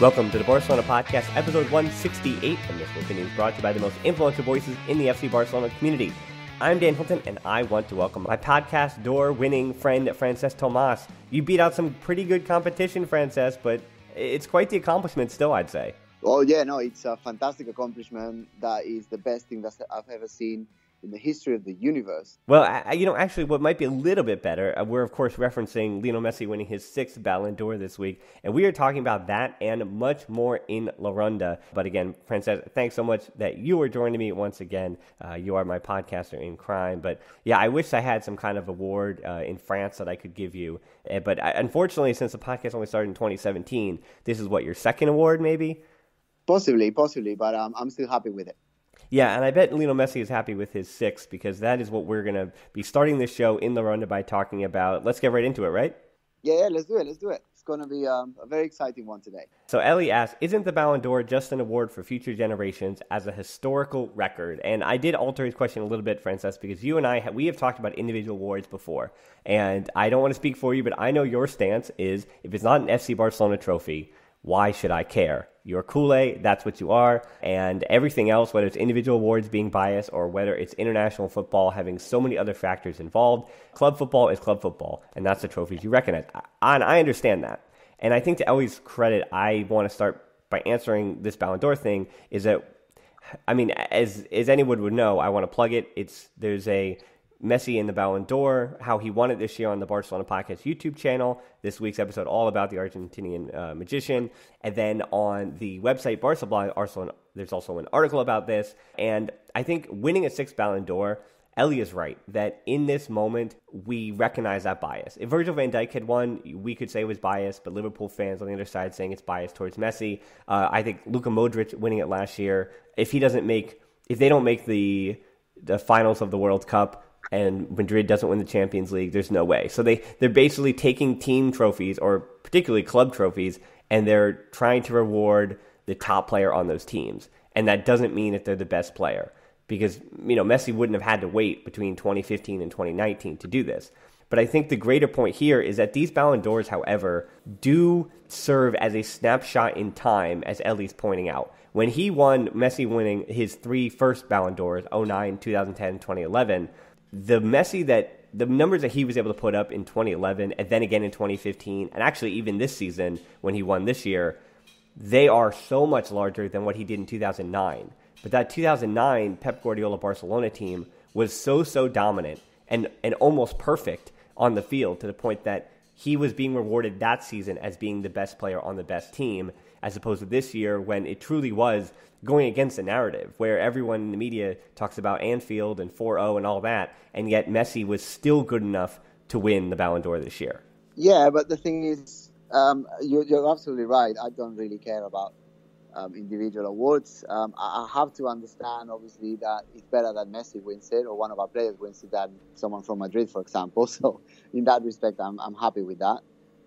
Welcome to the Barcelona Podcast, episode 168, and this opinion is brought to you by the most influential voices in the FC Barcelona community. I'm Dan Hilton, and I want to welcome my podcast d'Or winning friend, Francesc Tomas. You beat out some pretty good competition, Francesc, but it's quite the accomplishment still, I'd say. Oh, yeah, no, it's a fantastic accomplishment. That is the best thing that I've ever seen in the history of the universe. Well, I, you know, actually, what might be a little bit better, uh, we're of course referencing Lionel Messi winning his sixth Ballon d'Or this week, and we are talking about that and much more in La Ronda. But again, Francesc, thanks so much that you are joining me once again. Uh, you are my podcaster in crime. But yeah, I wish I had some kind of award uh, in France that I could give you. Uh, but I, unfortunately, since the podcast only started in 2017, this is what your second award, maybe. Possibly, possibly, but um, I'm still happy with it. Yeah, and I bet Lionel Messi is happy with his six because that is what we're going to be starting this show in the Ronda by talking about. Let's get right into it, right? Yeah, yeah, let's do it. Let's do it. It's going to be um, a very exciting one today. So Ellie asks, isn't the Ballon d'Or just an award for future generations as a historical record? And I did alter his question a little bit, Francesc, because you and I, we have talked about individual awards before. And I don't want to speak for you, but I know your stance is if it's not an FC Barcelona trophy, why should I care? You're Culé, that's what you are. And everything else, whether it's individual awards being biased or whether it's international football having so many other factors involved, club football is club football, and that's the trophies you recognize. And I understand that. And I think to Ellie's credit, I want to start by answering this Ballon d'Or thing is that, I mean, as, as anyone would know, I want to plug it. It's, there's a Messi in the Ballon d'Or, how he won it this year on the Barcelona Podcast YouTube channel. This week's episode all about the Argentinian uh, magician. And then on the website Barca Blog, there's also an article about this. And I think winning a sixth Ballon d'Or, Ellie is right that in this moment we recognize that bias. If Virgil van Dijk had won, we could say it was biased, but Liverpool fans on the other side saying it's biased towards Messi. Uh, I think Luka Modric winning it last year, if he doesn't make, if they don't make the the finals of the World Cup, and Madrid doesn't win the Champions League, there's no way. So they, they're basically taking team trophies or particularly club trophies and they're trying to reward the top player on those teams. And that doesn't mean that they're the best player because, you know, Messi wouldn't have had to wait between 2015 and 2019 to do this. But I think the greater point here is that these Ballon d'Ors, however, do serve as a snapshot in time, as Ellie's pointing out. When he won, Messi winning his three first Ballon d'Ors, 09, 2010, 2011, the Messi that the numbers that he was able to put up in 2011 and then again in 2015 and actually even this season when he won this year they are so much larger than what he did in 2009 but that 2009 Pep Guardiola Barcelona team was so so dominant and and almost perfect on the field to the point that he was being rewarded that season as being the best player on the best team as opposed to this year when it truly was going against the narrative where everyone in the media talks about Anfield and 4-0 and all that, and yet Messi was still good enough to win the Ballon d'Or this year. Yeah, but the thing is, um, you're, you're, absolutely right. I don't really care about um, individual awards. Um, I, I have to understand, obviously, that it's better that Messi wins it or one of our players wins it than someone from Madrid, for example. So, in that respect, I'm, I'm happy with that.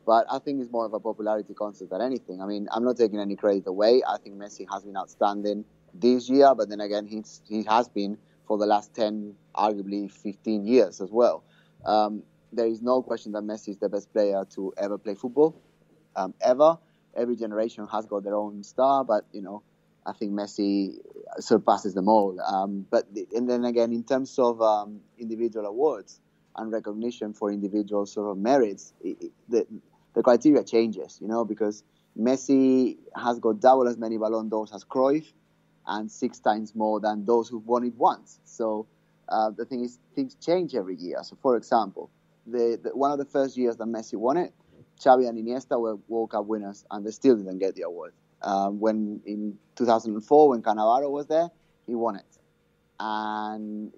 But I think it's more of a popularity concept than anything. I mean, I'm not taking any credit away. I think Messi has been outstanding this year, but then again, he's, he has been for the last 10, arguably 15 years as well. Um, there is no question that Messi is the best player to ever play football, um, ever. Every generation has got their own star, but, you know, I think Messi surpasses them all. Um, but and then again, in terms of um, individual awards and recognition for individual sort of merits, it, it, the, the criteria changes, you know, because Messi has got double as many Ballon d'Ors as Cruyff and six times more than those who've won it once. So uh, the thing is, things change every year. So, for example, the, the, one of the first years that Messi won it, Xavi and Iniesta were World Cup winners, and they still didn't get the award. Um, when in 2004, when Cannavaro was there, he won it, and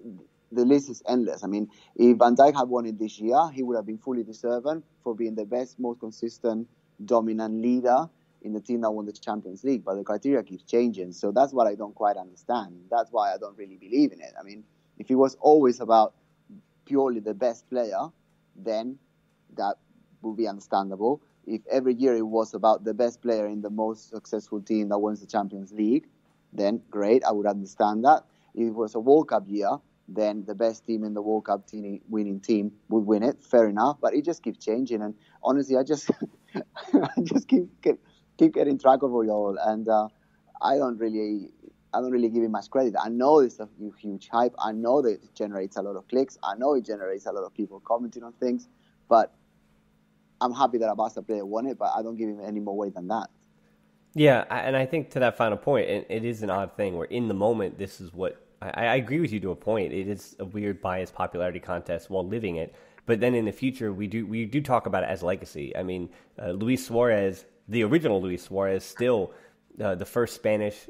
the list is endless. I mean, if Van Dijk had won it this year, he would have been fully deserving for being the best, most consistent, dominant leader in the team that won the Champions League. But the criteria keeps changing, so that's what I don't quite understand. That's why I don't really believe in it. I mean, if it was always about purely the best player, then that would be understandable. If every year it was about the best player in the most successful team that wins the Champions League, then great, I would understand that. If it was a World Cup year, then the best team in the World Cup winning team would win it. Fair enough, but it just keeps changing. And honestly, I just, I just keep, keep keep getting track of it all, and uh, I don't really I don't really give it much credit. I know it's a huge hype. I know that it generates a lot of clicks. I know it generates a lot of people commenting on things, but I'm happy that a Barca player won it, but I don't give him any more weight than that. Yeah, and I think to that final point, it is an odd thing where in the moment, this is what I, I, agree with you to a point. It is a weird bias popularity contest while living it, but then in the future, we do we do talk about it as legacy. I mean, uh, Luis Suarez, the original Luis Suarez, still uh, the first Spanish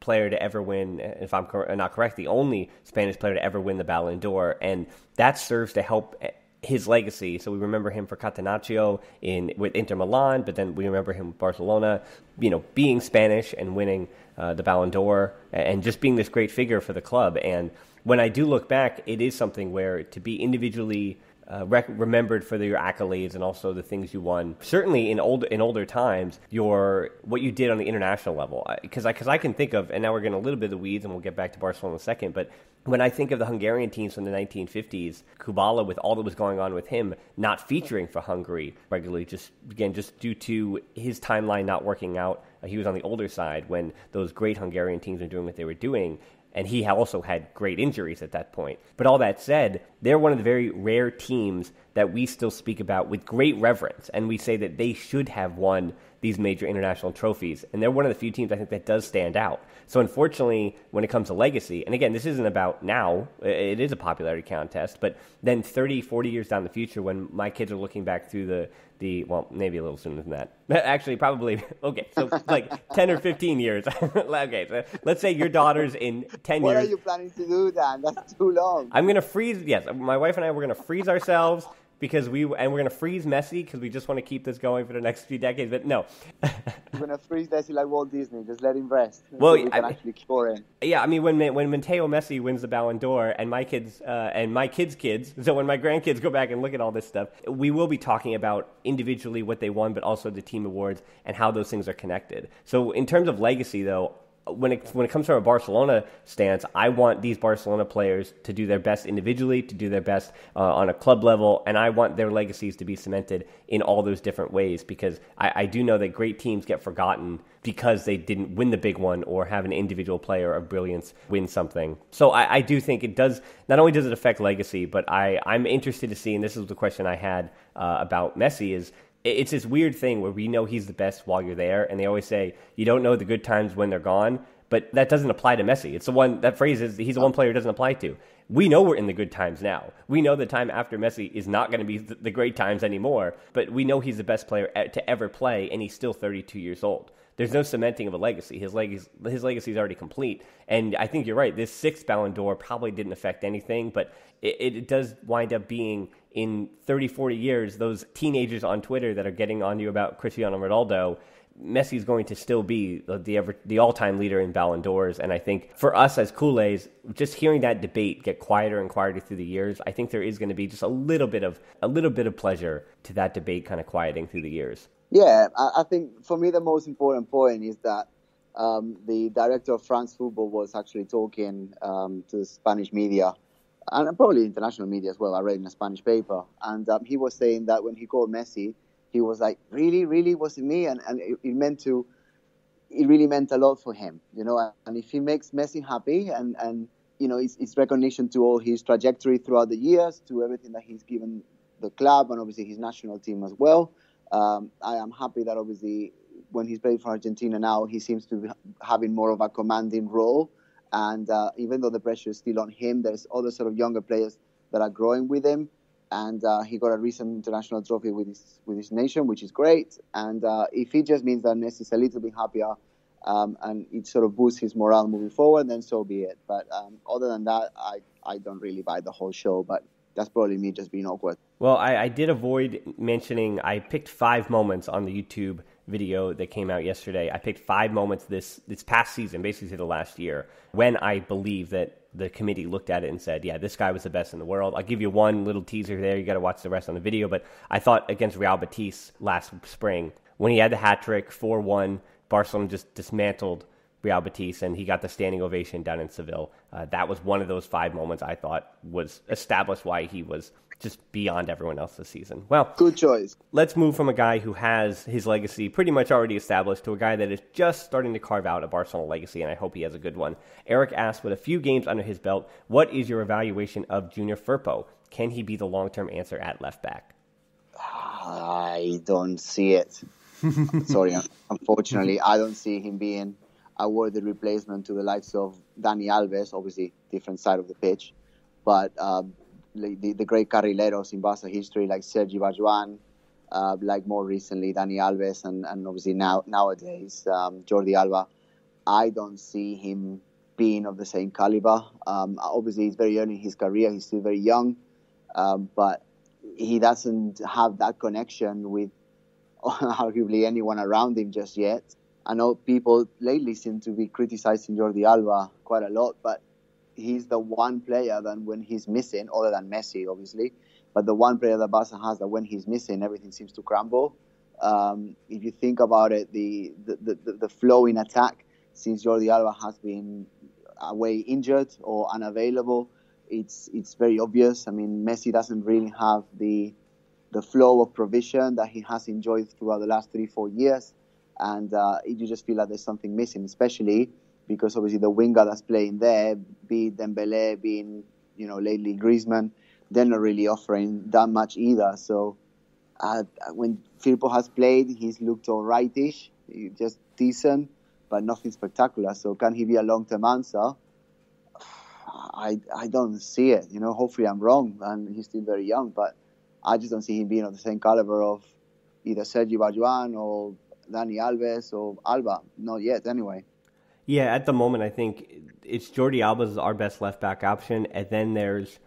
player to ever win, if I'm cor- not correct, the only Spanish player to ever win the Ballon d'Or, and that serves to help his legacy. So we remember him for Catenaccio in with Inter Milan, but then we remember him Barcelona, you know, being Spanish and winning uh, the Ballon d'Or and just being this great figure for the club. And when I do look back, it is something where to be individually uh, rec- remembered for your accolades and also the things you won. Certainly in old in older times, your what you did on the international level. Because I, because I, I, can think of, and now we're getting a little bit of the weeds, and we'll get back to Barcelona in a second. But when I think of the Hungarian teams from the 1950s, Kubala with all that was going on with him, not featuring for Hungary regularly, just again just due to his timeline not working out. Uh, he was on the older side when those great Hungarian teams were doing what they were doing and he also had great injuries at that point. But all that said, they're one of the very rare teams that we still speak about with great reverence, and we say that they should have won these major international trophies. And they're one of the few teams I think that does stand out. So, unfortunately, when it comes to legacy, and again, this isn't about now, it is a popularity contest, but then 30, 40 years down the future, when my kids are looking back through the, the well, maybe a little sooner than that. Actually, probably, okay, so like 10 or 15 years. okay, so let's say your daughter's in 10 what years. What are you planning to do then? That's too long. I'm going to freeze, yes, my wife and I, we're going to freeze ourselves because we and we're going to freeze Messi because we just want to keep this going for the next few decades. But no, we're going to freeze Messi like Walt Disney. Just let him rest. Well, so we can I, actually score in. Yeah, I mean when when Matteo Messi wins the Ballon d'Or and my kids uh, and my kids' kids, so when my grandkids go back and look at all this stuff, we will be talking about individually what they won, but also the team awards and how those things are connected. So in terms of legacy, though, when it when it comes from a Barcelona stance, I want these Barcelona players to do their best individually, to do their best uh, on a club level, and I want their legacies to be cemented in all those different ways because I, I, do know that great teams get forgotten because they didn't win the big one or have an individual player of brilliance win something. So I, I do think it does. Not only does it affect legacy, but I I'm interested to see, and this is the question I had uh, about Messi is it's this weird thing where we know he's the best while you're there, and they always say you don't know the good times when they're gone. But that doesn't apply to Messi. It's the one that phrase is he's the one player it doesn't apply to. We know we're in the good times now. We know the time after Messi is not going to be the great times anymore. But we know he's the best player to ever play, and he's still 32 years old. There's no cementing of a legacy. His legacy, his legacy is already complete. And I think you're right. This sixth Ballon d'Or probably didn't affect anything, but it, it does wind up being in 30, 40 years, those teenagers on Twitter that are getting on you about Cristiano Ronaldo, Messi is going to still be the ever, the all time leader in Ballon d'Ors, and I think for us as Culés, just hearing that debate get quieter and quieter through the years, I think there is going to be just a little bit of a little bit of pleasure to that debate kind of quieting through the years. Yeah, I, think for me the most important point is that um, the director of France Football was actually talking um, to the Spanish media and probably international media as well. I read in a Spanish paper, and um, he was saying that when he called Messi, he was like, "Really, really, was it me?" And and it, it, meant to, it really meant a lot for him, you know. And if he makes Messi happy, and and you know, it's, it's recognition to all his trajectory throughout the years, to everything that he's given the club, and obviously his national team as well. Um, I am happy that obviously when he's playing for Argentina now, he seems to be having more of a commanding role and uh, even though the pressure is still on him, there's other sort of younger players that are growing with him. And uh, he got a recent international trophy with his with his nation, which is great. And uh, if it just means that Messi is a little bit happier um, and it sort of boosts his morale moving forward, then so be it. But um, other than that, I, I don't really buy the whole show. But that's probably me just being awkward. Well, I, I did avoid mentioning. I picked five moments on the YouTube video that came out yesterday. I picked five moments this this past season, basically the last year, when I believe that the committee looked at it and said, "Yeah, this guy was the best in the world." I'll give you one little teaser there. You got to watch the rest on the video. But I thought against Real Betis last spring when he had the hat trick, four one, Barcelona just dismantled Real Betis, and he got the standing ovation down in Seville. Uh, that was one of those five moments I thought was established why he was just beyond everyone else this season. Well, good choice. Let's move from a guy who has his legacy pretty much already established to a guy that is just starting to carve out a Barcelona legacy, and I hope he has a good one. Eric asked, with a few games under his belt, what is your evaluation of Junior Firpo? Can he be the long term answer at left back? I don't see it. Sorry, unfortunately, I don't see him being a worthy replacement to the likes of Dani Alves. Obviously, different side of the pitch, but um, the, the great carrileros in Barca history, like Sergi Barjuan, uh, like more recently Dani Alves, and, and obviously now nowadays um, Jordi Alba. I don't see him being of the same caliber. Um, obviously, he's very early in his career. He's still very young, um, but he doesn't have that connection with arguably anyone around him just yet. I know people lately seem to be criticizing Jordi Alba quite a lot, but he's the one player that when he's missing, other than Messi, obviously, but the one player that Barca has that when he's missing, everything seems to crumble. Um, if you think about it, the, the, the, the flow in attack since Jordi Alba has been away injured or unavailable, it's it's very obvious. I mean, Messi doesn't really have the the flow of provision that he has enjoyed throughout the last three four years, and uh, you just feel like there's something missing, especially because obviously the winger that's playing there, be Dembele, being you know lately Griezmann, they're not really offering that much either. So uh, when Firpo has played, he's looked all rightish, just decent, but nothing spectacular. So can he be a long-term answer? I I don't see it. You know, hopefully I'm wrong, and he's still very young, but I just don't see him being of the same caliber of either Sergio Barjuan or Dani Alves or Alba. Not yet, anyway. Yeah, at the moment, I think it's Jordi Alba's our best left back option, and then there's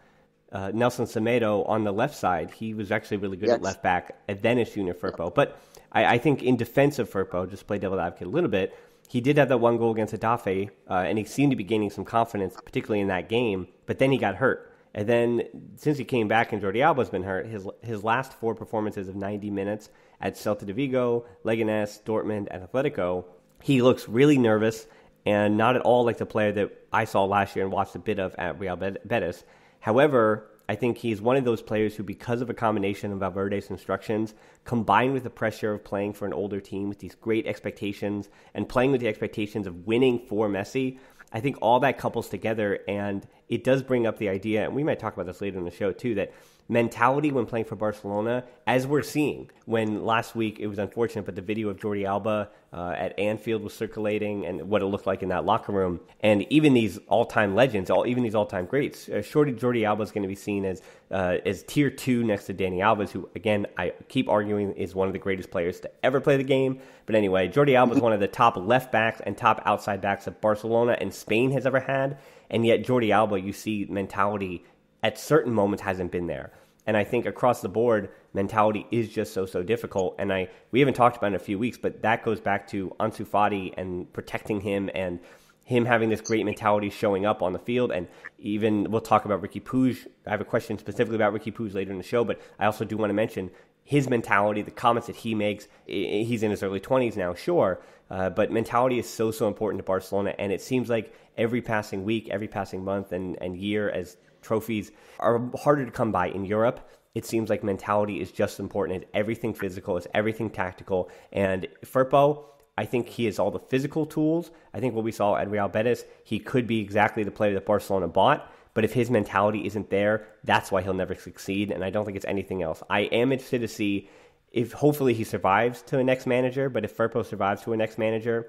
uh, Nelson Semedo on the left side. He was actually really good yes. at left back, and then it's Junior Firpo. But I, I, think in defense of Firpo, just play devil advocate a little bit, he did have that one goal against Getafe, uh, and he seemed to be gaining some confidence, particularly in that game. But then he got hurt, and then since he came back and Jordi Alba's been hurt, his his last four performances of 90 minutes at Celta de Vigo, Leganés, Dortmund, and Atletico, he looks really nervous and not at all like the player that I saw last year and watched a bit of at Real Betis. However, I think he's one of those players who, because of a combination of Valverde's instructions, combined with the pressure of playing for an older team with these great expectations and playing with the expectations of winning for Messi, I think all that couples together and it does bring up the idea, and we might talk about this later in the show too, that mentality when playing for Barcelona, as we're seeing. When last week it was unfortunate, but the video of Jordi Alba uh, at Anfield was circulating and what it looked like in that locker room, and even these all-time legends, all even these all-time greats, uh, Shorty Jordi Alba is going to be seen as uh, as tier two next to Dani Alves, who again I keep arguing is one of the greatest players to ever play the game. But anyway, Jordi Alba is one of the top left backs and top outside backs that Barcelona and Spain has ever had, and yet Jordi Alba, you see mentality at certain moments hasn't been there. And I think across the board, mentality is just so so difficult. And I we haven't talked about in a few weeks, but that goes back to Ansu Fati and protecting him and him having this great mentality showing up on the field. And even we'll talk about Riqui Puig. I have a question specifically about Riqui Puig later in the show, but I also do want to mention his mentality, the comments that he makes. He's in his early 20s now, sure, uh, but mentality is so, so important to Barcelona. And it seems like every passing week, every passing month and, and year, as trophies are harder to come by in Europe. It seems like mentality is just as important. It's everything physical, it's everything tactical. And Firpo, I think he has all the physical tools. I think what we saw at Real Betis, he could be exactly the player that Barcelona bought. But if his mentality isn't there, that's why he'll never succeed. And I don't think it's anything else. I am interested to see if hopefully he survives to a next manager. But if Firpo survives to a next manager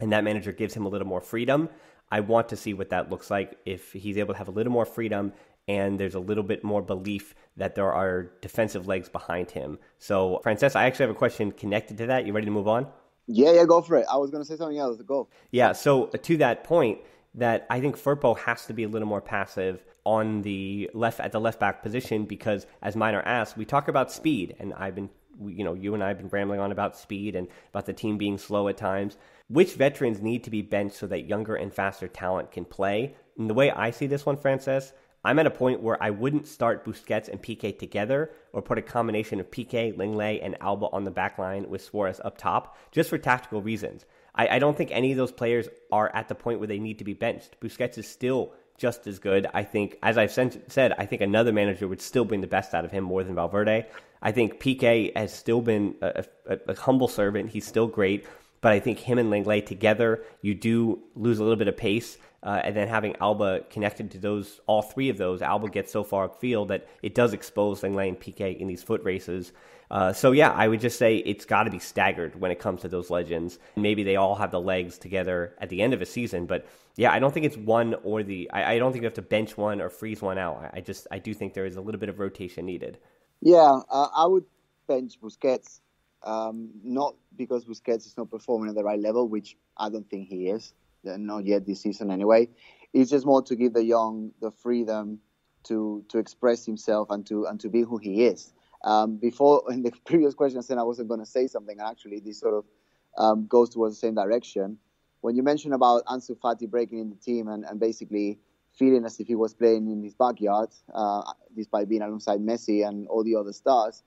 and that manager gives him a little more freedom, I want to see what that looks like if he's able to have a little more freedom and there's a little bit more belief that there are defensive legs behind him. So, Francesc, I actually have a question connected to that. You ready to move on? Yeah, yeah, go for it. I was going to say something else. Go. Yeah, so uh, to that point, that I think Firpo has to be a little more passive on the left at the left back position because, as Minor asked, we talk about speed, and I've been, you know, you and I have been rambling on about speed and about the team being slow at times. Which veterans need to be benched so that younger and faster talent can play? And the way I see this one, Francesc, I'm at a point where I wouldn't start Busquets and Piqué together or put a combination of Piqué, Lenglet, and Alba on the back line with Suarez up top just for tactical reasons. I, I don't think any of those players are at the point where they need to be benched. Busquets is still just as good. I think, as I've said, I think another manager would still bring the best out of him more than Valverde. I think Piqué has still been a, a, a humble servant. He's still great. But I think him and Lenglet together, you do lose a little bit of pace. Uh, and then having Alba connected to those, all three of those, Alba gets so far upfield that it does expose Lenglet and Piqué in these foot races. Uh, so yeah, I would just say it's got to be staggered when it comes to those legends. Maybe they all have the legs together at the end of a season, but yeah, I don't think it's one or the. I, I don't think you have to bench one or freeze one out. I, I, just I do think there is a little bit of rotation needed. Yeah, uh, I would bench Busquets, um, not because Busquets is not performing at the right level, which I don't think he is, not yet this season anyway. It's just more to give de Jong the freedom to to express himself and to and to be who he is. Um, before in the previous question, I said I wasn't going to say something. And actually, this sort of um, goes towards the same direction. When you mentioned about Ansu Fati breaking in the team and, and basically feeling as if he was playing in his backyard, uh, despite being alongside Messi and all the other stars,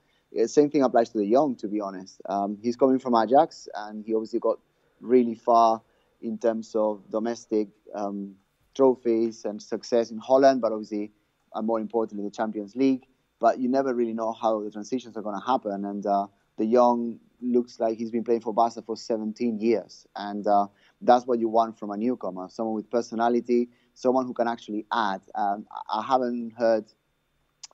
same thing applies to de Jong. To be honest, um, he's coming from Ajax, and he obviously got really far in terms of domestic um, trophies and success in Holland, but obviously, and more importantly, the Champions League but you never really know how the transitions are going to happen. And uh, de Jong looks like he's been playing for Barca for 17 years, and uh, that's what you want from a newcomer: someone with personality, someone who can actually add. Um, I haven't heard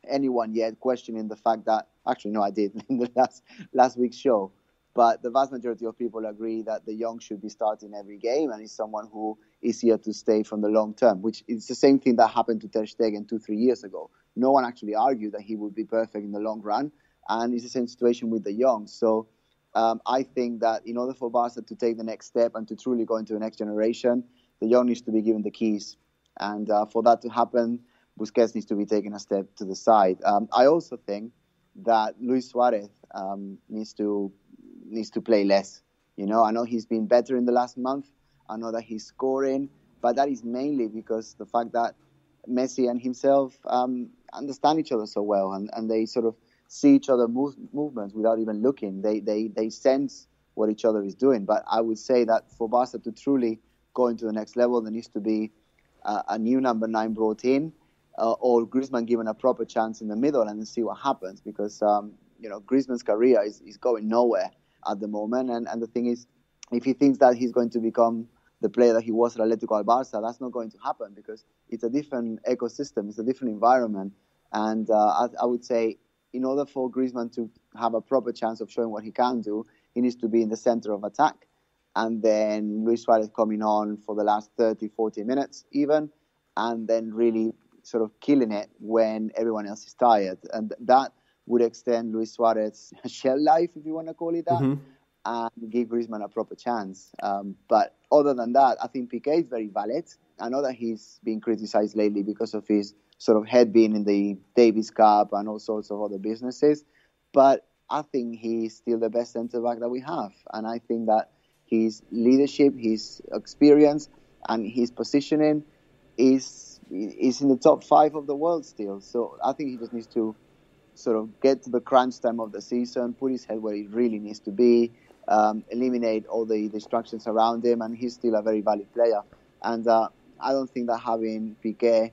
anyone yet questioning the fact that actually no, I did in the last last week's show. But the vast majority of people agree that de Jong should be starting every game and is someone who is here to stay from the long term, which is the same thing that happened to Ter Stegen two, three years ago no one actually argued that he would be perfect in the long run. And it's the same situation with de Jong. So um, I think that in order for Barca to take the next step and to truly go into the next generation, de Jong needs to be given the keys. And uh, for that to happen, Busquets needs to be taken a step to the side. Um, I also think that Luis Suarez um, needs to needs to play less. You know, I know he's been better in the last month. I know that he's scoring, but that is mainly because the fact that Messi and himself um, understand each other so well, and, and they sort of see each other move, movements without even looking. They, they they sense what each other is doing. But I would say that for Barca to truly go into the next level, there needs to be a new number nine brought in, uh, or Griezmann given a proper chance in the middle and see what happens. Because um, you know Griezmann's career is, is going nowhere at the moment, and, and the thing is, if he thinks that he's going to become the player that he was at Atletico Barca, that's not going to happen because it's a different ecosystem, it's a different environment. And uh, I, I, would say, in order for Griezmann to have a proper chance of showing what he can do, he needs to be in the center of attack. And then Luis Suarez coming on for the last 30, 40 minutes, even, and then really sort of killing it when everyone else is tired. And that would extend Luis Suarez's shell life, if you want to call it that. Mm-hmm and give Griezmann a proper chance. Um, but other than that, I think Piqué is very valid. I know that he's been criticized lately because of his sort of head being in the Davis Cup and all sorts of other businesses. But I think he's still the best centre back that we have. And I think that his leadership, his experience, and his positioning is is in the top five of the world still. So I think he just needs to sort of get to the crunch time of the season, put his head where he really needs to be, um, eliminate all the distractions around him, and he's still a very valid player. And uh, I don't think that having Piqué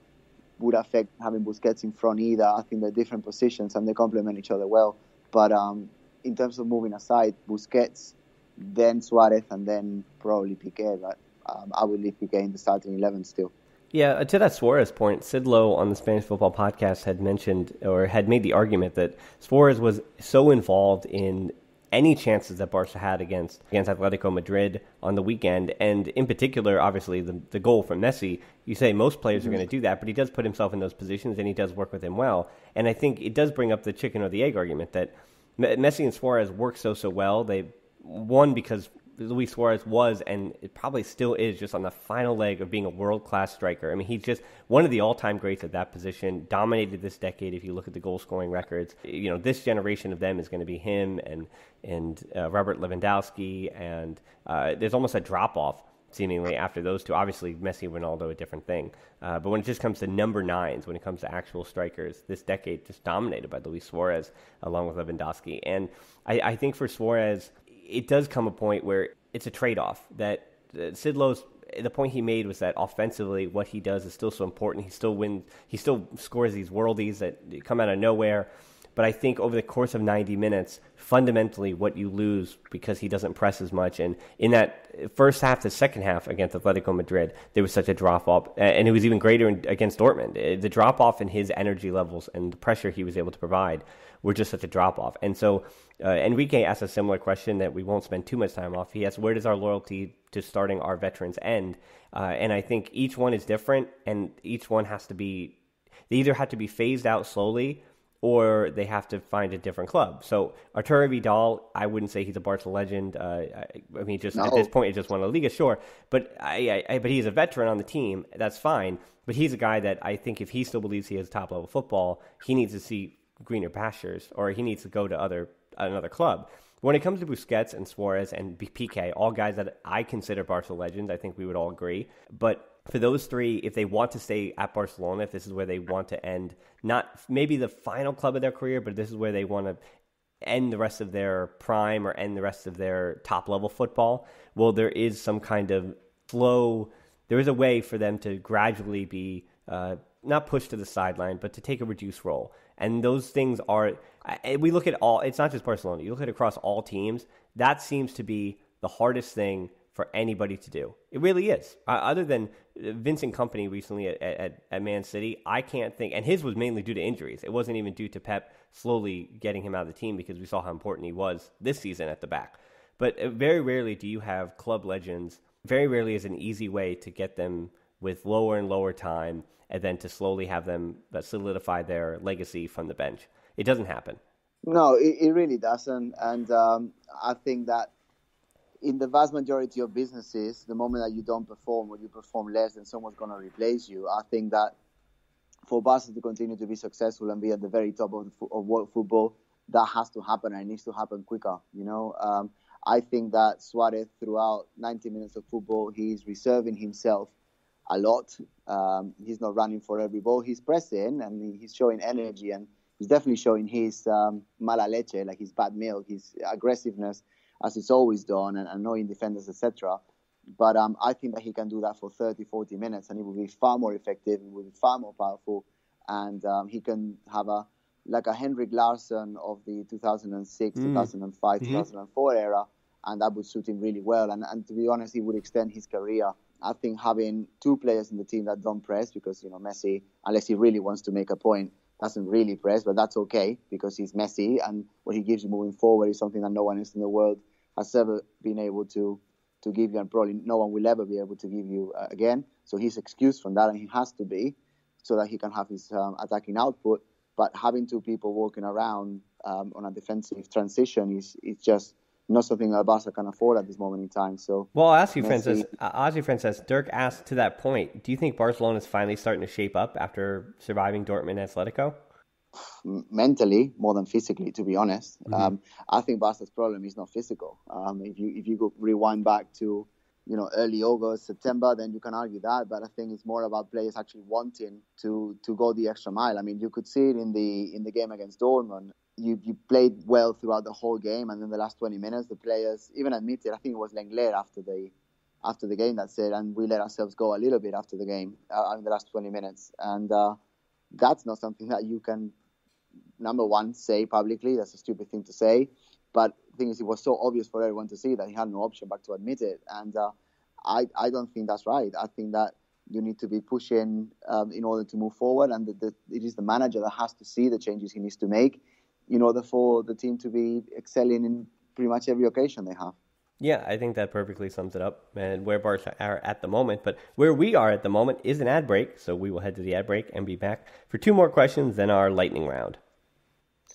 would affect having Busquets in front either. I think they're different positions and they complement each other well. But um, in terms of moving aside, Busquets, then Suarez, and then probably Piqué. But um, I would leave Piqué in the starting 11 still. Yeah, uh, to that Suarez point, Sid Lowe on the Spanish Football Podcast had mentioned or had made the argument that Suarez was so involved in any chances that Barca had against against Atletico Madrid on the weekend, and in particular, obviously the the goal from Messi. You say most players are going to do that, but he does put himself in those positions, and he does work with him well. And I think it does bring up the chicken or the egg argument that Messi and Suarez work so so well. They one because Luis Suarez was and it probably still is just on the final leg of being a world class striker. I mean, he's just one of the all time greats at that position. Dominated this decade. If you look at the goal scoring records, you know this generation of them is going to be him and and uh, Robert Lewandowski, and uh, there's almost a drop off seemingly after those two. Obviously, Messi, Ronaldo, a different thing. Uh, but when it just comes to number nines, when it comes to actual strikers, this decade just dominated by Luis Suarez along with Lewandowski. And I, I think for Suarez, it does come a point where it's a trade off that uh, Sid Lowe's the point he made was that offensively, what he does is still so important. He still wins. He still scores these worldies that come out of nowhere. But I think over the course of 90 minutes, fundamentally, what you lose because he doesn't press as much. And in that first half to second half against Atletico Madrid, there was such a drop off. And it was even greater against Dortmund. The drop off in his energy levels and the pressure he was able to provide were just such a drop off. And so uh, Enrique asked a similar question that we won't spend too much time off. He asked, Where does our loyalty to starting our veterans end? Uh, and I think each one is different, and each one has to be, they either have to be phased out slowly or they have to find a different club. So Arturo Vidal, I wouldn't say he's a Barca legend. Uh, I, I, mean, just no. at this point, he just won a Liga, sure. But I, I, but he's a veteran on the team. That's fine. But he's a guy that I think if he still believes he has top level football, he needs to see greener pastures, or he needs to go to other another club. When it comes to Busquets and Suarez and Piqué, all guys that I consider Barca legends, I think we would all agree. But for those three, if they want to stay at Barcelona, if this is where they want to end, not maybe the final club of their career, but this is where they want to end the rest of their prime or end the rest of their top level football, well, there is some kind of slow, there is a way for them to gradually be uh, not pushed to the sideline, but to take a reduced role. And those things are, we look at all, it's not just Barcelona, you look at across all teams, that seems to be the hardest thing for anybody to do. It really is. Uh, other than Vincent Kompany recently at, at, at, Man City, I can't think, and his was mainly due to injuries. It wasn't even due to Pep slowly getting him out of the team because we saw how important he was this season at the back. But uh, very rarely do you have club legends. Very rarely is an easy way to get them with lower and lower time and then to slowly have them uh, solidify their legacy from the bench. It doesn't happen. No, it, it really doesn't. And um, I think that in the vast majority of businesses, the moment that you don't perform or you perform less, then someone's going to replace you. I think that for Barca to continue to be successful and be at the very top of, the, of world football, that has to happen and it needs to happen quicker. You know, um, I think that Suarez, throughout 90 minutes of football, he's reserving himself a lot. Um, he's not running for every ball. He's pressing and he's showing energy and he's definitely showing his um, mala leche, like his bad milk, his aggressiveness as it's always done, and annoying defenders, etc. But um, I think that he can do that for 30, 40 minutes, and it will be far more effective, he will be far more powerful, and um, he can have a like a Henrik Larsson of the 2006, mm. 2005, mm-hmm. 2004 era, and that would suit him really well. And, and to be honest, he would extend his career. I think having two players in the team that don't press, because you know Messi, unless he really wants to make a point, doesn't really press, but that's okay because he's Messi, and what he gives you moving forward is something that no one else in the world has ever been able to to give you, and probably no one will ever be able to give you uh, again. So he's excused from that, and he has to be, so that he can have his um, attacking output. But having two people walking around um, on a defensive transition is is just not something that Barca can afford at this moment in time. So, well, I'll ask you, Francis. I'll ask you, Francis. Dirk asked to that point. Do you think Barcelona is finally starting to shape up after surviving Dortmund and Atletico? mentally more than physically, to be honest. Mm-hmm. Um, I think Barca's problem is not physical. Um, if you if you go rewind back to you know early August, September, then you can argue that. But I think it's more about players actually wanting to to go the extra mile. I mean, you could see it in the in the game against Dortmund. You you played well throughout the whole game, and then the last 20 minutes, the players even admitted. I think it was Lenglet after the after the game that said, and we let ourselves go a little bit after the game uh, in the last 20 minutes, and. Uh, that's not something that you can number one say publicly. That's a stupid thing to say. But the thing is, it was so obvious for everyone to see that he had no option but to admit it. And uh, I, I don't think that's right. I think that you need to be pushing um, in order to move forward, and the, the, it is the manager that has to see the changes he needs to make in order for the team to be excelling in pretty much every occasion they have. Yeah, I think that perfectly sums it up and where Barca are at the moment. But where we are at the moment is an ad break, so we will head to the ad break and be back for two more questions, then our lightning round.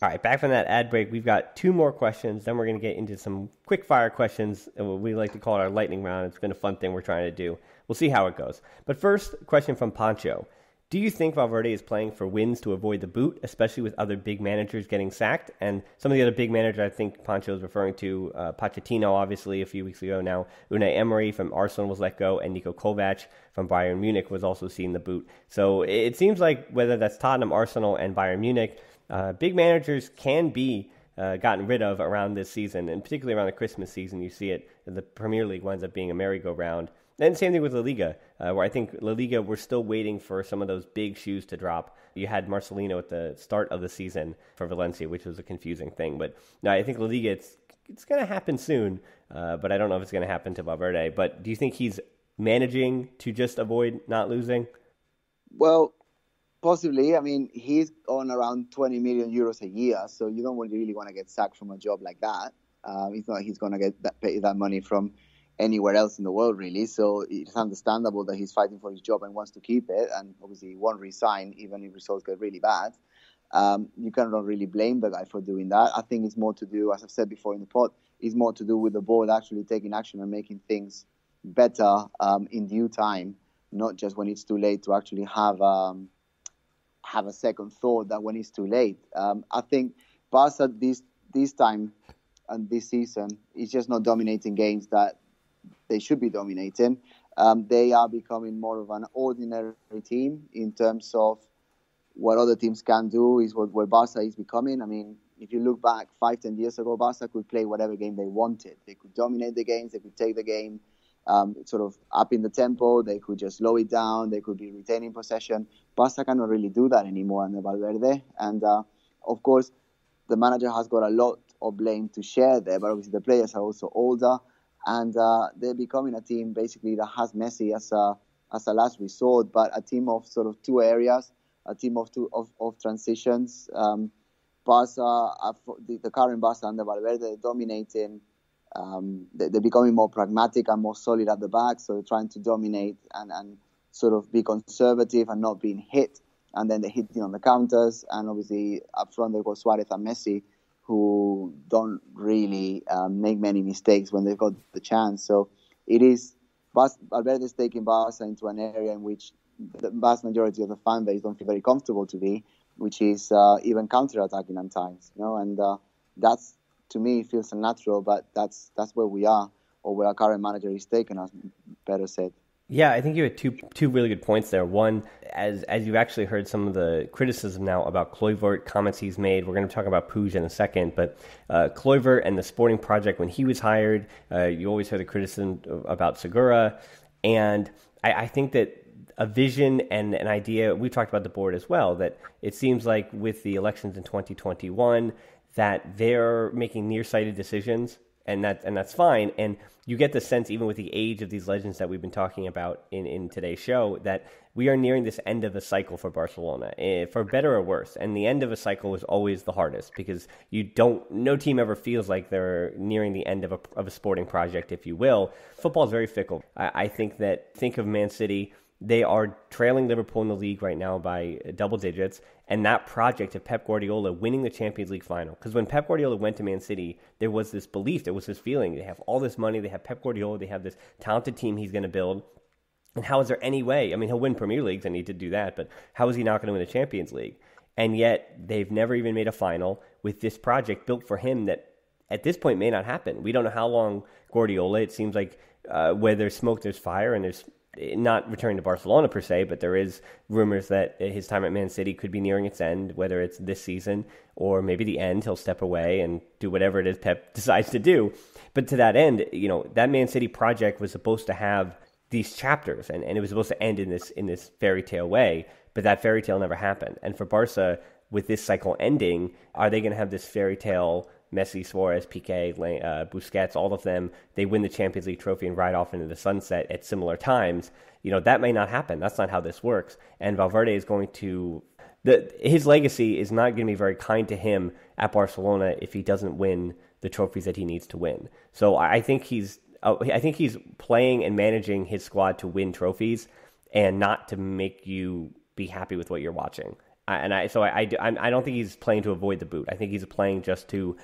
All right, back from that ad break, we've got two more questions. Then we're going to get into some quick fire questions. We like to call it our lightning round. It's been a fun thing we're trying to do. We'll see how it goes. But first, question from Pancho. Do you think Valverde is playing for wins to avoid the boot, especially with other big managers getting sacked? And some of the other big managers I think Pancho is referring to, uh, Pochettino, obviously, a few weeks ago now. Unai Emery from Arsenal was let go, and Niko Kovac from Bayern Munich was also seen the boot. So it seems like whether that's Tottenham, Arsenal, and Bayern Munich, uh, big managers can be uh, gotten rid of around this season, and particularly around the Christmas season. You see it. The Premier League winds up being a merry-go-round. And same thing with La Liga, uh, where I think La Liga we're still waiting for some of those big shoes to drop. You had Marcelino at the start of the season for Valencia, which was a confusing thing. But no, I think La Liga it's it's going to happen soon, uh, but I don't know if it's going to happen to Valverde. But do you think he's managing to just avoid not losing? Well, possibly. I mean, he's on around 20 million euros a year, so you don't really want to get sacked from a job like that. Um, it's not he's going to get that, pay that money from anywhere else in the world, really. So it's understandable that he's fighting for his job and wants to keep it, and obviously he won't resign even if results get really bad. Um, you cannot really blame the guy for doing that. I think it's more to do, as I've said before in the pod, it's more to do with the board actually taking action and making things better um, in due time, not just when it's too late to actually have um, have a second thought that when it's too late. Um, I think Barca this this time and this season is just not dominating games that they should be dominating. Um, they are becoming more of an ordinary team in terms of what other teams can do is what where Barca is becoming. I mean, if you look back five, ten years ago, Barca could play whatever game they wanted. They could dominate the games. They could take the game um, sort of up in the tempo. They could just slow it down. They could be retaining possession. Barca cannot really do that anymore under Valverde. And uh, of course, the manager has got a lot of blame to share there. But obviously, the players are also older, and uh, they're becoming a team basically that has Messi as a as a last resort, but a team of sort of two areas a team of two of, of transitions. Um, Barca, uh, the, the, current Barca under Valverde, dominating. Um, they, are becoming more pragmatic and more solid at the back, so they're trying to dominate and, and sort of be conservative and not being hit. And then they're hitting on the counters, and obviously up front they've got Suarez and Messi, who don't really um, make many mistakes when they've got the chance. So it is Valverde is taking Barca into an area in which the vast majority of the fan base don't feel very comfortable to be, which is uh, even counter-attacking at times. You know, and uh, that's to me feels unnatural, but that's that's where we are, or where our current manager is taking us. Better said. Yeah, I think you had two two really good points there. One, as as you've actually heard some of the criticism now about Kluivert, comments he's made. We're going to talk about Puig in a second, but uh, and the Sporting Project when he was hired, uh, you always heard the criticism about Segura, and I, I think that a vision and an idea. We've talked about the board as well. That it seems like with the elections in 2021, that they're making nearsighted decisions, and that and that's fine. And you get the sense, even with the age of these legends that we've been talking about in in today's show, that we are nearing this end of a cycle for Barcelona, eh, for better or worse. And the end of a cycle is always the hardest because you don't. No team ever feels like they're nearing the end of a of a sporting project, if you will. Football is very fickle. I, I think that think of Man City they are trailing Liverpool in the league right now by double digits. And that project of Pep Guardiola winning the Champions League final. Because when Pep Guardiola went to Man City, there was this belief, there was this feeling. They have all this money, they have Pep Guardiola, they have this talented team he's going to build. And how is there any way? I mean, he'll win Premier Leagues, and he did do that, but how is he not going to win the Champions League? And yet, they've never even made a final with this project built for him that at this point may not happen. We don't know how long Guardiola, it seems like uh, where there's smoke, there's fire, and there's not returning to Barcelona per se, but there is rumors that his time at Man City could be nearing its end, whether it's this season or maybe the end. He'll step away and do whatever it is Pep decides to do. But to that end, you know, that Man City project was supposed to have these chapters and, and it was supposed to end in this in this fairy tale way, but that fairy tale never happened. And for Barca, with this cycle ending, are they going to have this fairy tale Messi, Suarez, Piqué, uh, Busquets, all of them, they win the Champions League trophy and ride off into the sunset at similar times. You know, that may not happen. That's not how this works. And Valverde is going to, the, his legacy is not going to be very kind to him at Barcelona if he doesn't win the trophies that he needs to win. So I think he's, uh, I think he's playing and managing his squad to win trophies and not to make you be happy with what you're watching. And I, so I, I, I don't think he's playing to avoid the boot. I think he's playing just to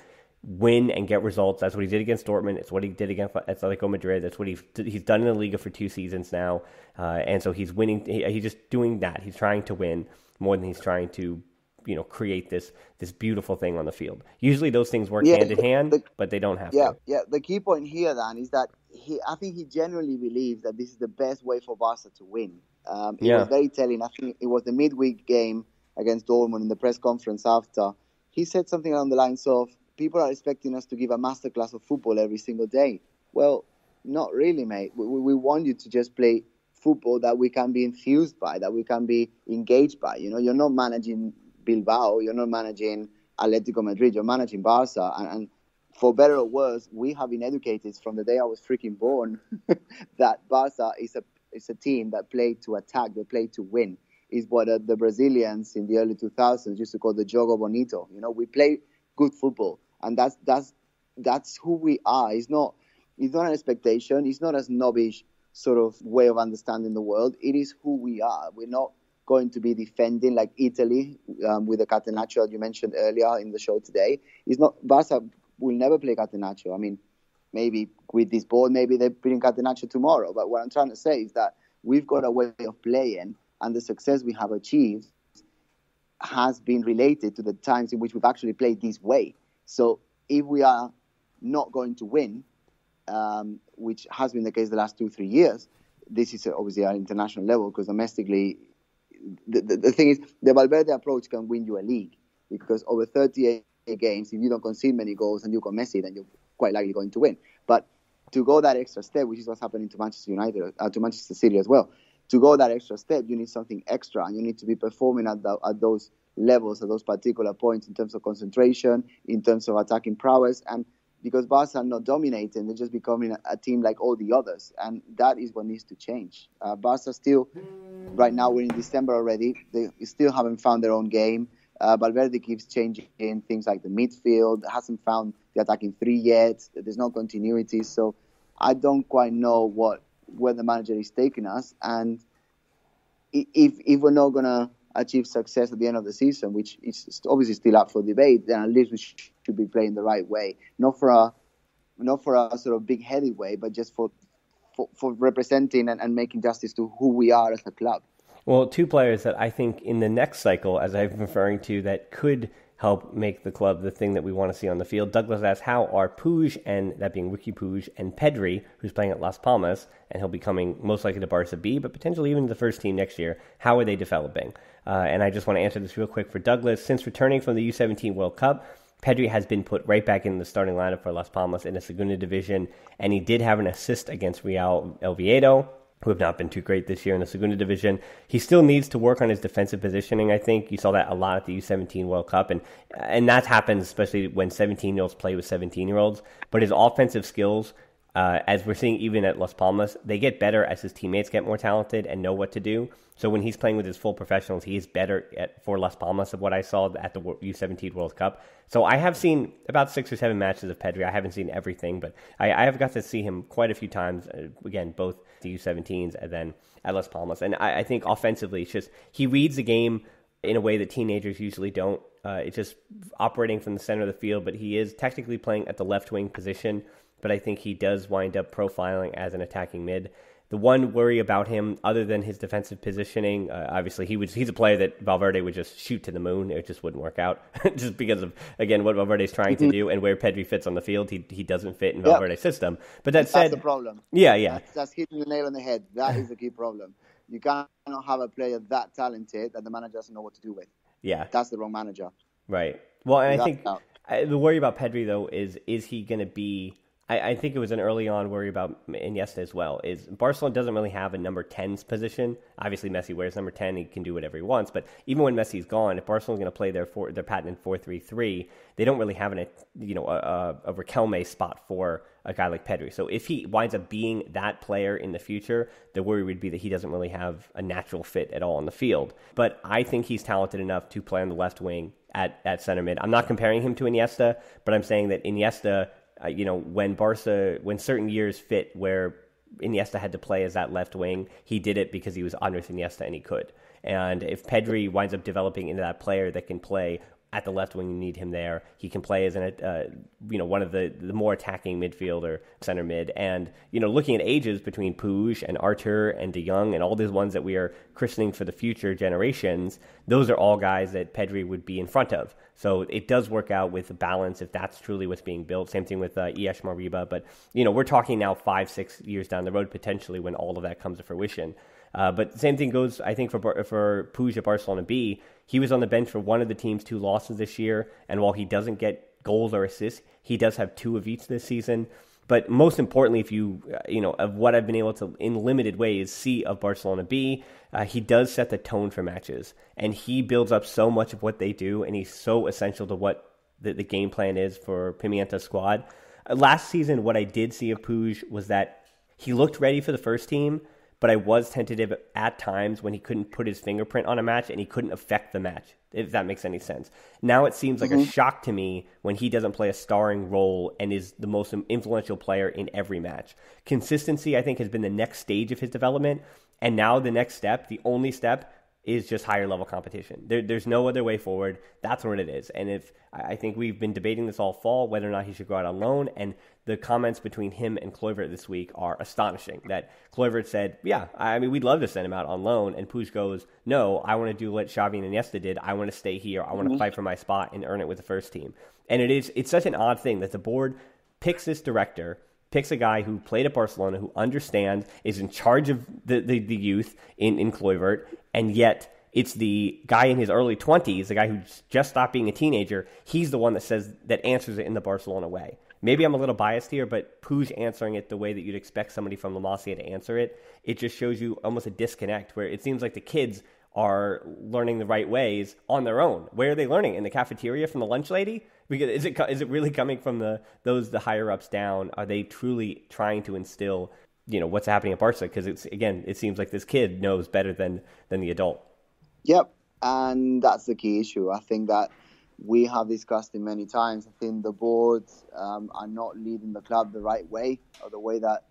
win and get results. That's what he did against Dortmund. It's what he did against Atletico Madrid. That's what he's he's done in the Liga for two seasons now. Uh, and so he's winning. He, he's just doing that. He's trying to win more than he's trying to, you know, create this this beautiful thing on the field. Usually those things work yeah, hand in hand, the, but they don't have yeah, to. Yeah, The key point here, Dan, is that he. I think he genuinely believes that this is the best way for Barca to win. Um, it yeah. was very telling. I think it was the midweek game against Dortmund in the press conference after. He said something along the lines of people are expecting us to give a masterclass of football every single day. Well, not really, mate. We, we want you to just play football that we can be enthused by, that we can be engaged by. You know, you're not managing Bilbao, you're not managing Atletico Madrid, you're managing Barca, and, and for better or worse, we have been educated from the day I was freaking born that Barca is a is a team that play to attack, they play to win. Is what the Brazilians in the early 2000s used to call the jogo bonito. You know, we play good football, and that's that's that's who we are. It's not it's not an expectation. It's not a snobbish sort of way of understanding the world. It is who we are. We're not going to be defending like Italy um, with the Catenaccio you mentioned earlier in the show today. It's not Barca will never play Catenaccio. I mean, maybe with this board, maybe they're playing Catenaccio tomorrow. But what I'm trying to say is that we've got a way of playing, and the success we have achieved has been related to the times in which we've actually played this way. So if we are not going to win, um, which has been the case the last two, three years, this is obviously at international level because domestically, the, the, the thing is, the Valverde approach can win you a league because over 38 games, if you don't concede many goals and you got Messi, then you're quite likely going to win. But to go that extra step, which is what's happening to Manchester United, uh, to Manchester City as well, to go that extra step, you need something extra, and you need to be performing at, the, at those levels, at those particular points in terms of concentration, in terms of attacking prowess, and because Barca are not dominating, they're just becoming a, a, team like all the others, and that is what needs to change. Uh, Barca still, right now we're in December already, they still haven't found their own game. Uh, Valverde keeps changing things like the midfield, hasn't found the attacking three yet. There's no continuity, so I don't quite know what where the manager is taking us. And if if we're not gonna achieve success at the end of the season, which is obviously still up for debate, then at least we should be playing the right way, not for a not for a sort of big-headed way, but just for for, for representing and, and making justice to who we are as a club. Well, two players that I think in the next cycle, as I've been referring to, that could help make the club the thing that we want to see on the field. Douglas asks, how are Puig, and that being Riqui Puig, and Pedri, who's playing at Las Palmas, and he'll be coming most likely to Barca B, but potentially even to the first team next year, how are they developing? Uh, and I just want to answer this real quick for Douglas. Since returning from the U17 World Cup, Pedri has been put right back in the starting lineup for Las Palmas in the Segunda Division, and he did have an assist against Real Oviedo who have not been too great this year in the Segunda Division. He still needs to work on his defensive positioning. I think you saw that a lot at the U17 World Cup, and and that happens especially when 17 year olds play with 17 year olds. But his offensive skills uh, as we're seeing even at Las Palmas, they get better as his teammates get more talented and know what to do. So when he's playing with his full professionals, he is better at, for Las Palmas of what I saw at the U17 World Cup. So I have seen about six or seven matches of Pedri. I haven't seen everything, but I, I have got to see him quite a few times. Uh, again, both the U17s and then at Las Palmas. And I, I think offensively, it's just he reads the game in a way that teenagers usually don't. Uh, it's just operating from the center of the field, but he is technically playing at the left wing position but I think he does wind up profiling as an attacking mid. The one worry about him, other than his defensive positioning, uh, obviously he was he's a player that Valverde would just shoot to the moon. It just wouldn't work out, just because of again what Valverde's trying to mm-hmm. do and where Pedri fits on the field. He he doesn't fit in Valverde's system. But that said, that's the problem. Yeah, yeah, that's, that's hitting the nail on the head. That is the key problem. You cannot have a player that talented that the manager doesn't know what to do with. Yeah, that's the wrong manager. Right. Well, and I think I, the worry about Pedri though is is he going to be I, I, think it was an early on worry about Iniesta as well. Is Barcelona doesn't really have a number 10's position. Obviously, Messi wears number 10. He can do whatever he wants. But even when Messi's gone, if Barcelona's going to play their four, their patented 4-3-3, they don't really have an, you know, a, a Riquelme spot for a guy like Pedri. So if he winds up being that player in the future, the worry would be that he doesn't really have a natural fit at all on the field. But I think he's talented enough to play on the left wing at, at center mid. I'm not comparing him to Iniesta, but I'm saying that Iniesta uh, you know, when Barca, when certain years fit where Iniesta had to play as that left wing, he did it because he was Andres Iniesta and he could. And if Pedri winds up developing into that player that can play at the left wing, you need him there. He can play as an, uh, you know, one of the, the more attacking midfielder, center mid. And, you know, looking at ages between Puig and Arthur and De Jong and all these ones that we are christening for the future generations, those are all guys that Pedri would be in front of. So it does work out with balance if that's truly what's being built. Same thing with uh, Ilaix Moriba. But, you know, we're talking now five, six years down the road potentially when all of that comes to fruition. Uh, but same thing goes, I think, for for at Barcelona B. He was on the bench for one of the team's two losses this year, and while he doesn't get goals or assists. He does have two of each this season. But most importantly, if you, uh, you know, of what I've been able to, in limited ways, see of Barcelona B, uh, he does set the tone for matches. And he builds up so much of what they do, and he's so essential to what the, the game plan is for Pimienta's squad. Uh, last season, what I did see of Puig was that he looked ready for the first team, but I was tentative at times when he couldn't put his fingerprint on a match and he couldn't affect the match, if that makes any sense. Now it seems like mm-hmm. a shock to me when he doesn't play a starring role and is the most influential player in every match. Consistency, I think, has been the next stage of his development. And now the next step, the only step, is just higher level competition. There, there's no other way forward. That's what it is. And if I think we've been debating this all fall whether or not he should go out on loan, and the comments between him and Kluivert this week are astonishing. That Kluivert said, "Yeah, I mean, we'd love to send him out on loan," and Puig goes, "No, I want to do what Xavi and Iniesta did. I want to stay here. I want to mm-hmm. fight for my spot and earn it with the first team." And it is it's such an odd thing that the board picks this director picks a guy who played at Barcelona, who understands, is in charge of the, the, the youth in, in Kluivert, and yet it's the guy in his early 20s, the guy who's just stopped being a teenager. He's the one that says that answers it in the Barcelona way. Maybe I'm a little biased here, but Puig answering it the way that you'd expect somebody from La Masia to answer it, it just shows you almost a disconnect where it seems like the kids are learning the right ways on their own. Where are they learning? In the cafeteria from the lunch lady? Because is it is it really coming from the those the higher ups down? Are they truly trying to instill you know what's happening at Barca? Because it's again, it seems like this kid knows better than than the adult. Yep, and that's the key issue. I think that we have discussed it many times. I think the boards um, are not leading the club the right way or the way that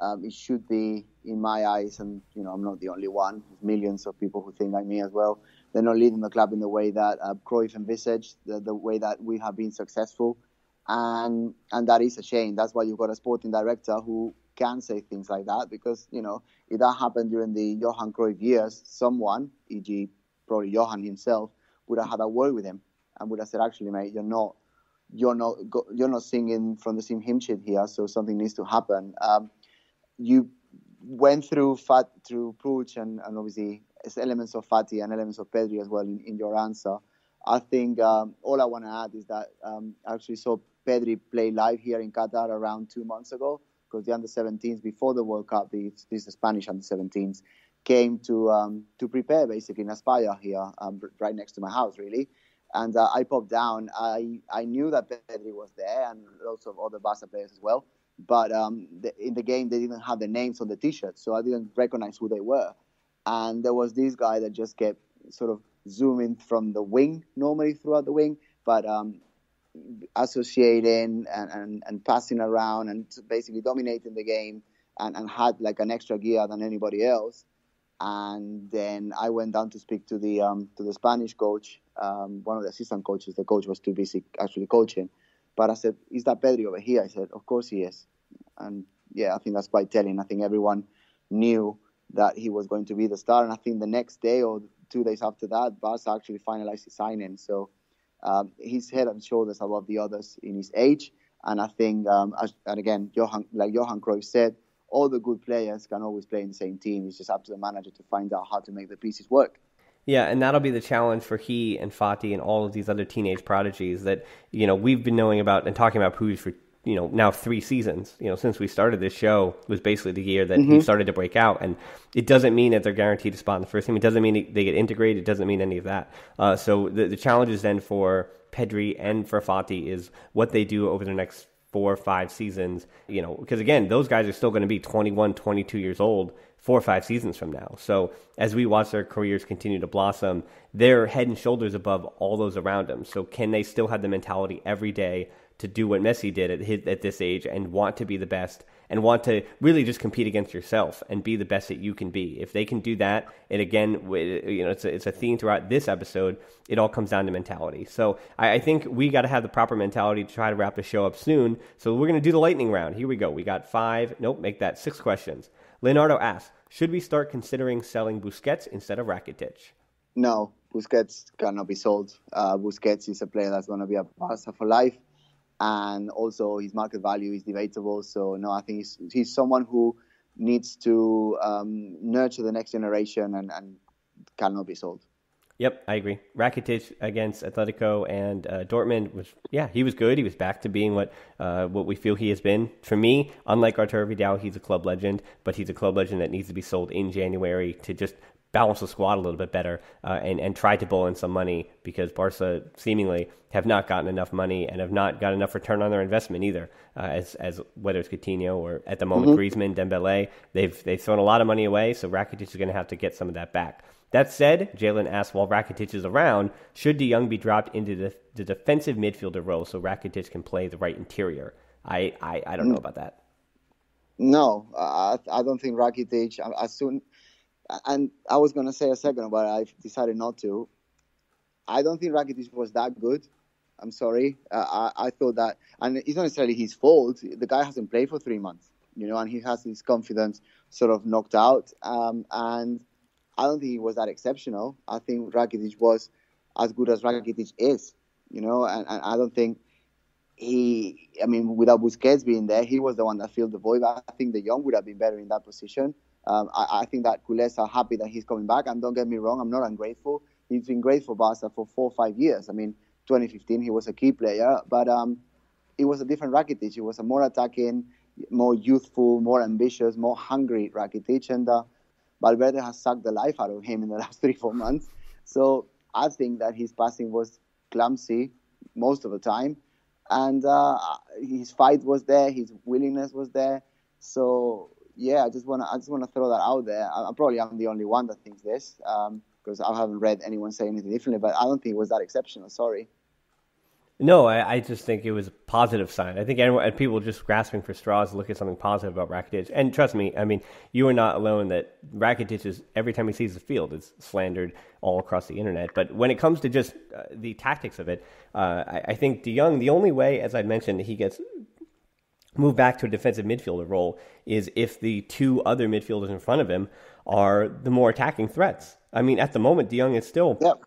um, it should be in my eyes. And you know, I'm not the only one. There's millions of people who think like me as well. They're not leading the club in the way that uh, Cruyff envisaged, the, the way that we have been successful, and and that is a shame. That's why you've got a sporting director who can say things like that because you know if that happened during the Johan Cruyff years, someone, e.g., probably Johan himself, would have had a word with him and would have said, "Actually, mate, you're not, you're not, you're not singing from the same hymn sheet here, so something needs to happen." Um, you went through Fat through Puig and, and obviously elements of Fati and elements of Pedri as well in, in your answer. I think um, all I want to add is that um, I actually saw Pedri play live here in Qatar around two months ago because the under 17s before the World Cup, the, these the Spanish under 17s came to um, to prepare basically in Aspire here, um, right next to my house, really. And uh, I popped down. I I knew that Pedri was there and lots of other Barca players as well. But um, the, in the game, they didn't have the names on the T-shirts, so I didn't recognize who they were. And there was this guy that just kept sort of zooming from the wing, normally throughout the wing, but um, associating and, and, and passing around and basically dominating the game and, and had like an extra gear than anybody else. And then I went down to speak to the um, to the Spanish coach, um, one of the assistant coaches. The coach was too busy actually coaching, but I said, "Is that Pedri over here?" I said, "Of course he is." And yeah, I think that's quite telling. I think everyone knew that he was going to be the star, and I think the next day or two days after that, Barca actually finalized his signing. So um, he's head and shoulders above the others in his age. And I think, um, and again, Johan, like Johan Cruyff said, all the good players can always play in the same team. It's just up to the manager to find out how to make the pieces work. Yeah, and that'll be the challenge for he and Fati and all of these other teenage prodigies that you know we've been knowing about and talking about Puig for you know now three seasons. You know since we started this show was basically the year that mm-hmm. he started to break out. And it doesn't mean that they're guaranteed a spot in the first team. It doesn't mean they get integrated. It doesn't mean any of that. Uh, so the, the challenges then for Pedri and for Fati is what they do over the next four or five seasons you know because again those guys are still going to be 21 22 years old four or five seasons from now. So as we watch their careers continue to blossom, they're head and shoulders above all those around them. So can they still have the mentality every day to do what Messi did at his, at this age and want to be the best and want to really just compete against yourself and be the best that you can be. If they can do that, and again, you know, it's a, it's a theme throughout this episode. It all comes down to mentality. So I, I think we got to have the proper mentality to try to wrap the show up soon. So we're going to do the lightning round. Here we go. We got five. Nope, make that six questions. Leonardo asks, should we start considering selling Busquets instead of Rakitic? No, Busquets cannot be sold. Uh, Busquets is a player that's going to be a Barca for life and also his market value is debatable. So no, I think he's, he's someone who needs to um, nurture the next generation and, and cannot be sold. Yep, I agree. Rakitic against Atletico and uh, Dortmund was yeah, he was good. He was back to being what uh, what we feel he has been. For me, unlike Arturo Vidal, he's a club legend, but he's a club legend that needs to be sold in January to just balance the squad a little bit better uh, and and try to pull in some money because Barca seemingly have not gotten enough money and have not got enough return on their investment either. Uh, as as whether it's Coutinho or at the moment mm-hmm. Griezmann, Dembele, they've they've thrown a lot of money away. So Rakitic is going to have to get some of that back. That said, Jalen asked while Rakitic is around, should De Jong be dropped into the, the defensive midfielder role so Rakitic can play the right interior? I, I, I don't know about that. No, I, I don't think Rakitic, as soon, and I was going to say a second, but I decided not to. I don't think Rakitic was that good. I'm sorry. Uh, I, I thought that, and it's not necessarily his fault. The guy hasn't played for three months, you know, and he has his confidence sort of knocked out. Um, and I don't think he was that exceptional. I think Rakitic was as good as Rakitic is, you know, and, and I don't think he, I mean, without Busquets being there, he was the one that filled the void. I think De Jong would have been better in that position. Um, I, I, think that Culés are happy that he's coming back. And don't get me wrong, I'm not ungrateful. He's been great for Barca for four or five years. I mean, 2015, he was a key player, but um, it was a different Rakitic. It was a more attacking, more youthful, more ambitious, more hungry Rakitic. And uh, Valverde has sucked the life out of him in the last three, four months. So I think that his passing was clumsy most of the time. And uh, his fight was there, his willingness was there. So yeah, I just wanna I just wanna throw that out there. I, am probably I'm the only one that thinks this because um, I haven't read anyone say anything differently. But I don't think it was that exceptional. Sorry. No, I, I, just think it was a positive sign. I think anyone, people just grasping for straws look at something positive about Rakitic. And trust me, I mean, you are not alone that Rakitic is, every time he sees the field, is slandered all across the internet. But when it comes to just uh, the tactics of it, uh, I, I, think De Jong, the only way, as I mentioned, he gets moved back to a defensive midfielder role is if the two other midfielders in front of him are the more attacking threats. I mean, at the moment, De Jong is still. Yep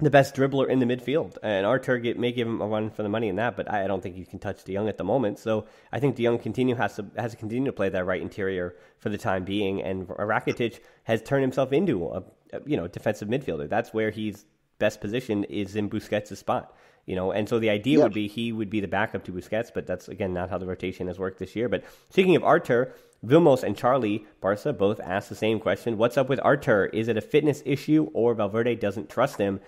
the best dribbler in the midfield. And our target may give him a run for the money in that, but I don't think you can touch De Jong at the moment. So I think De Jong continue has to has to continue to play that right interior for the time being. And Rakitic has turned himself into a, a you know defensive midfielder. That's where he's best positioned is in Busquets' spot. You know, and so the idea would be he would be the backup to Busquets, but that's again not how the rotation has worked this year. But speaking of Arthur, Vilmos and Charlie Barca both asked the same question: What's up with Arthur? Is it a fitness issue, or Valverde doesn't trust him?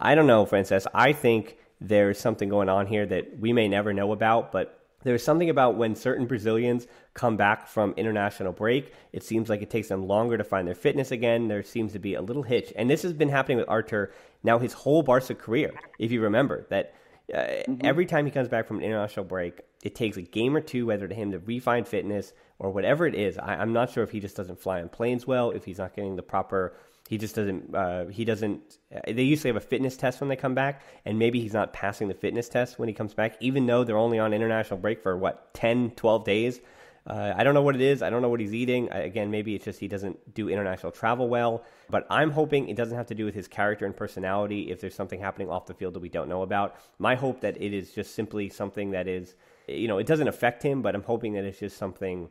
I don't know, Francesc. I think there's something going on here that we may never know about, but there's something about when certain Brazilians come back from international break, it seems like it takes them longer to find their fitness again. There seems to be a little hitch. And this has been happening with Arthur now his whole Barca career, if you remember, that uh, mm-hmm. every time he comes back from an international break, it takes a game or two, whether to him to refine fitness or whatever it is. I, I'm not sure if he just doesn't fly on planes well, if he's not getting the proper he just doesn't. Uh, he doesn't. Uh, they usually have a fitness test when they come back, and maybe he's not passing the fitness test when he comes back, even though they're only on international break for what 10, 12 days. Uh, I don't know what it is. I don't know what he's eating. again, maybe it's just he doesn't do international travel well. But I'm hoping it doesn't have to do with his character and personality. If there's something happening off the field that we don't know about, my hope that it is just simply something that is, you know, it doesn't affect him. But I'm hoping that it's just something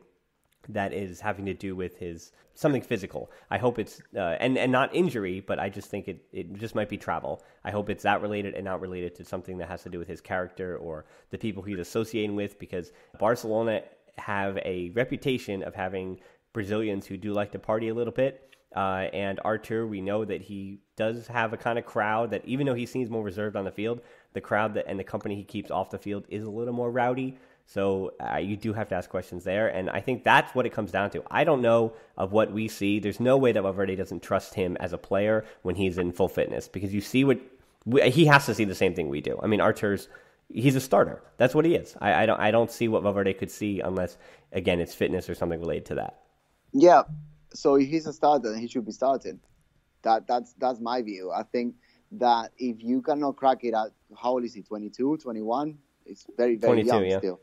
that is having to do with his something physical. I hope it's uh, and and not injury, but I just think it it just might be travel. I hope it's that related and not related to something that has to do with his character or the people he's associating with. Because Barcelona have a reputation of having Brazilians who do like to party a little bit. Uh, and Arthur, we know that he does have a kind of crowd that, even though he seems more reserved on the field, the crowd that and the company he keeps off the field is a little more rowdy. So uh, you do have to ask questions there, and I think that's what it comes down to. I don't know of what we see. There's no way that Valverde doesn't trust him as a player when he's in full fitness because you see what we, he has to see the same thing we do. I mean, Arthur's he's a starter. That's what he is. I, I don't I don't see what Valverde could see unless again it's fitness or something related to that. Yeah. So if he's a starter, and he should be starting. That that's that's my view. I think that if you cannot crack it at how old is he 22 21 it's very very young yeah. still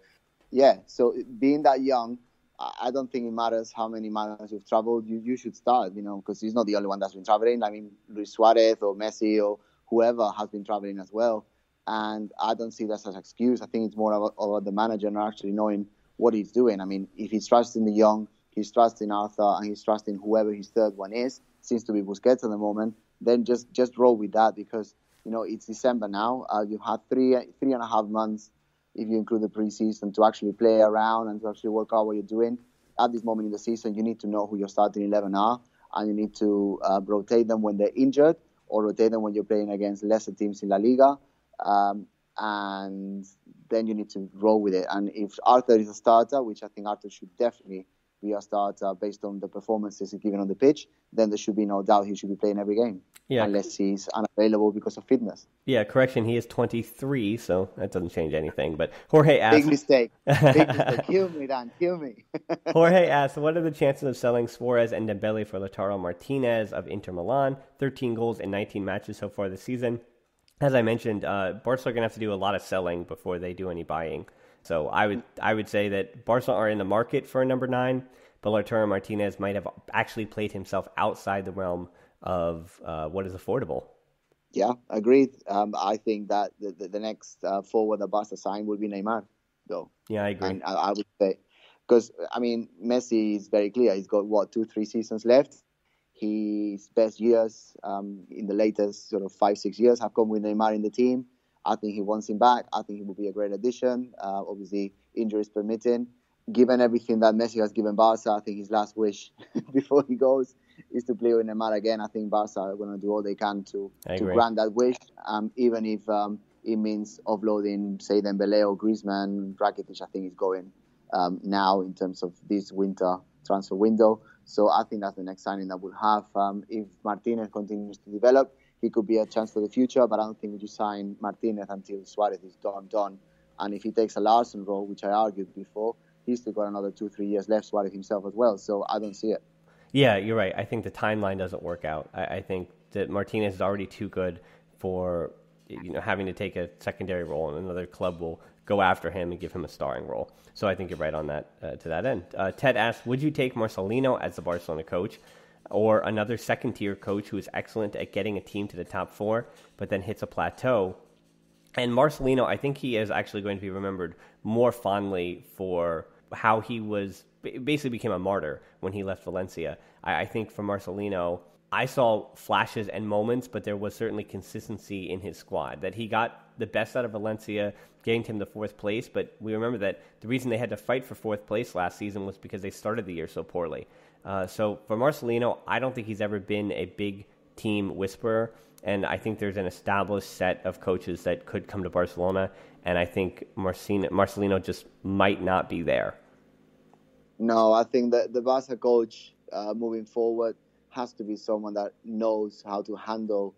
yeah, so being that young, I don't think it matters how many miles you've traveled. You you should start, you know, because he's not the only one that's been traveling. I mean, Luis Suarez or Messi or whoever has been traveling as well. And I don't see that as an excuse. I think it's more about, about the manager not actually knowing what he's doing. I mean, if he's trusting the young, he's trusting Arthur, and he's trusting whoever his third one is. Seems to be Busquets at the moment. then just just roll with that because you know it's December now. Uh, you've had three three and a half months, if you include the preseason, to actually play around and to actually work out what you're doing. At this moment in the season, you need to know who your starting eleven are, and you need to uh, rotate them when they're injured or rotate them when you're playing against lesser teams in La Liga. Um, and then you need to roll with it. And if Arthur is a starter, which I think Arthur should definitely be a starter based on the performances he's given on the pitch, then there should be no doubt he should be playing every game. Yeah. Unless he's unavailable because of fitness. Yeah, correction. He is 23, so that doesn't change anything. But Jorge asked. Big mistake. Big mistake. kill me, Dan. Kill me. Jorge asked, what are the chances of selling Suarez and Dembele for Lautaro Martinez of Inter Milan? 13 goals in 19 matches so far this season. As I mentioned, uh, Barca are going to have to do a lot of selling before they do any buying. So I would I would say that Barcelona are in the market for a number nine, but Lautaro Martinez might have actually played himself outside the realm of uh, what is affordable. Yeah, agreed. Um, I think that the, the, the next uh, forward that Barca sign will be Neymar, though. Yeah, I agree. And I, I would say because I mean Messi is very clear. He's got what two, three seasons left. His best years um, in the latest sort of five, six years have come with Neymar in the team. I think he wants him back. I think he will be a great addition. Uh, obviously, injuries permitting. Given everything that Messi has given Barca, I think his last wish before he goes is to play with Neymar again. I think Barca are going to do all they can to to grant that wish, um, even if um, it means offloading, say, Dembele or Griezmann. Rakitic, I think, is going um, now in terms of this winter transfer window. So I think that's the next signing that we'll have. Um, if Martinez continues to develop, he could be a chance for the future, but I don't think just sign Martinez until Suarez is done, done. And if he takes a Larsson role, which I argued before, he's still got another two, three years left, Suarez himself as well. So I don't see it. Yeah, you're right. I think the timeline doesn't work out. I, I think that Martinez is already too good for you know having to take a secondary role, and another club will go after him and give him a starring role. So I think you're right on that uh, to that end. Uh, Ted asked, "Would you take Marcelino as the Barcelona coach?" Or another second tier coach who is excellent at getting a team to the top four, but then hits a plateau. And Marcelino, I think he is actually going to be remembered more fondly for how he was basically became a martyr when he left Valencia. I, I think for Marcelino, I saw flashes and moments, but there was certainly consistency in his squad. That he got the best out of Valencia, getting him to fourth place. But we remember that the reason they had to fight for fourth place last season was because they started the year so poorly. Uh, so for Marcelino, I don't think he's ever been a big team whisperer. And I think there's an established set of coaches that could come to Barcelona. And I think Marcelino, Marcelino just might not be there. No, I think that the Barca coach uh, moving forward has to be someone that knows how to handle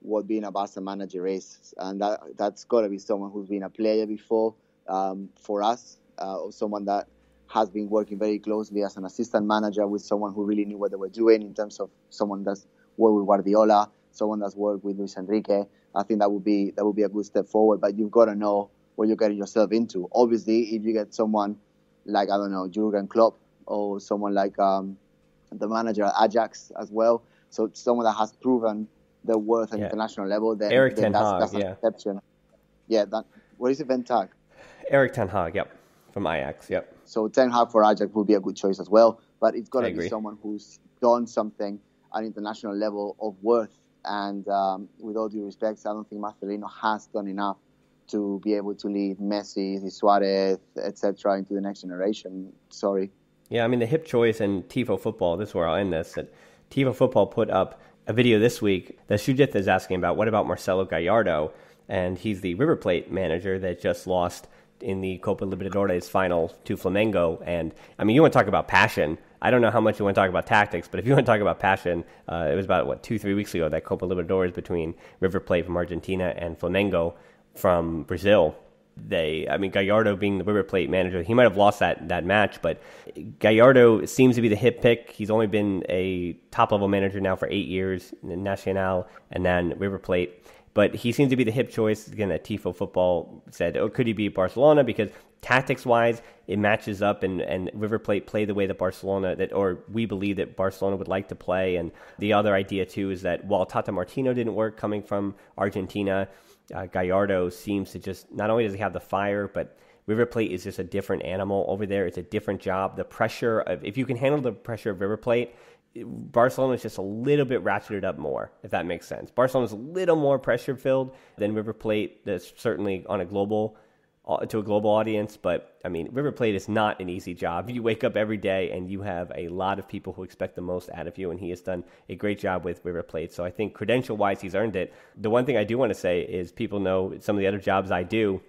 what being a Barca manager is, and that that's got to be someone who's been a player before um, for us, uh, or someone that has been working very closely as an assistant manager with someone who really knew what they were doing in terms of someone that's worked with Guardiola, someone that's worked with Luis Enrique. I think that would be that would be a good step forward. But you've got to know what you're getting yourself into. Obviously, if you get someone like I don't know Jurgen Klopp or someone like um, the manager at Ajax as well, so someone that has proven their worth at yeah. international level, then, Erik then that's, Hag, that's yeah. exception. Yeah, that what is it, Ten Hag? Erik Ten Hag, yep, from Ajax, yep. So Ten Hag for Ajax would be a good choice as well. But it's got to be someone who's done something at an international level of worth. And um, with all due respect, I don't think Marcelino has done enough to be able to lead Messi, Suarez, etc., into the next generation. Sorry. Yeah, I mean the hip choice and Tifo football. This is where I'll end this. That Tifo football put up a video this week that Sujith is asking about. What about Marcelo Gallardo? And he's the River Plate manager that just lost in the Copa Libertadores final to Flamengo. And I mean, you want to talk about passion. I don't know how much you want to talk about tactics, but if you want to talk about passion, uh, it was about what two, three weeks ago that Copa Libertadores between River Plate from Argentina and Flamengo from Brazil. They, I mean, Gallardo being the River Plate manager, he might have lost that that match, but Gallardo seems to be the hit pick. He's only been a top level manager now for eight years in Nacional and then River Plate but he seems to be the hip choice. Again, that Tifo football said, oh, could he be Barcelona? Because tactics wise, it matches up, and, and River Plate play the way that Barcelona that, or we believe that Barcelona would like to play. And the other idea too is that while Tata Martino didn't work coming from Argentina, uh, Gallardo seems to just not only does he have the fire, but River Plate is just a different animal over there. It's a different job. The pressure of if you can handle the pressure of River Plate, Barcelona is just a little bit ratcheted up more, if that makes sense. Barcelona is a little more pressure filled than River Plate. That's certainly on a global uh, to a global audience, but I mean, River Plate is not an easy job. You wake up every day and you have a lot of people who expect the most out of you, and he has done a great job with River Plate. So I think credential wise, he's earned it. The one thing I do want to say is people know some of the other jobs I do